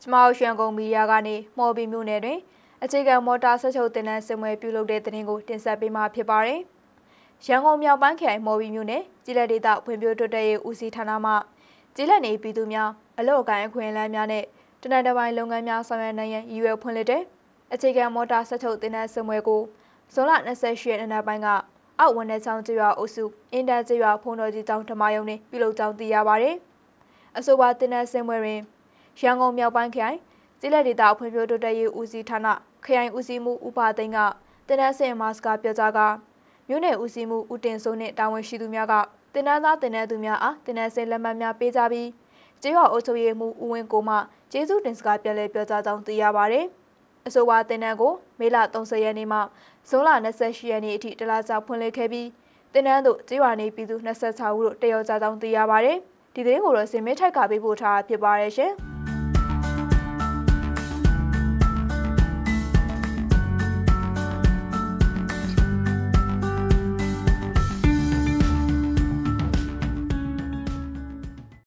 ကျမတို့ရွှန်ကုန်မီဒီယာကနေမော်ဘီမြို့နယ်တွင်အခြေခံမော်တာဆက်ချုပ်တင်နန်းစင်မွဲပြုလုပ်တဲ့တင်ကိုတင်ဆက်ပေးမှာဖြစ်ပါတယ်။ရန်ကုန်မြောက်ပိုင်းခရိုင်မော်ဘီမြို့နယ်ကြီးလက်ဒေသဖွံ့ဖြိုးတိုးတက်ရေးဦးစီးဌာနမှကြီးလက်နေပြည်သူများအလို့အကိုင်းအခွင့်အလမ်းများနဲ့တနင်္လာပိုင်းလုပ်ငန်းများဆောင်ရွက်နိုင်ရန်ရည်ရွယ်ဖွင့်လှစ်တဲ့အခြေခံမော်တာဆက်ချုပ်တင်နန်းစင်မွဲကိုဇွန်လ28ရက်နေ့ပိုင်းကအောက်ဝန်ထမ်းဆောင်ကျွာအုပ်စုအင်တာကျွာဖုန်တော်ကြီးကျောင်းဓမ္မယုံနှင့်ပြုလုပ်ကြောင်းသိရပါတယ်။အဆိုပါတင်နန်းစင်မွဲတွင် ရန်ကုန်မြောက်ပိုင်းခရိုင်ကျေးလက်ဒေသဖွံ့ဖြိုးတိုးတက်ရေးဦးစီးဌာနခရိုင်ဦးစီးမှုဥပသိန်းကတင်နန်းစင်မာစကာပြောကြားကမြို့နယ်ဦးစီးမှုဦးတင်စိုးနှင့်တာဝန်ရှိသူများကတင်နန်းသားတင်နန်းသူများအားတင်နန်းစင်လက်မှတ်များပေးကြပြီးကျေးရွာအုပ်ချုပ်ရေးမှူးဦးဝင်းကိုမှကျေးဇူးတင်စကားပြန်လည်ပြောကြားကြောင်းသိရပါဗျ။အဆိုပါတင်နန်းကိုမေလ30ရက်နေ့မှဇွန်လ28ရက်နေ့အထိတလားစာဖွင့်လှစ်ခဲ့ပြီးတင်နန်းတို့ကျေးရွာနေပြည်သူ26ဦးတို့တရောကြကြောင်းသိရပါဗျ။ဒီသတင်းကိုတော့စင်မဲထိုက်ကပေးပို့ထားဖြစ်ပါရဲ့ရှင်။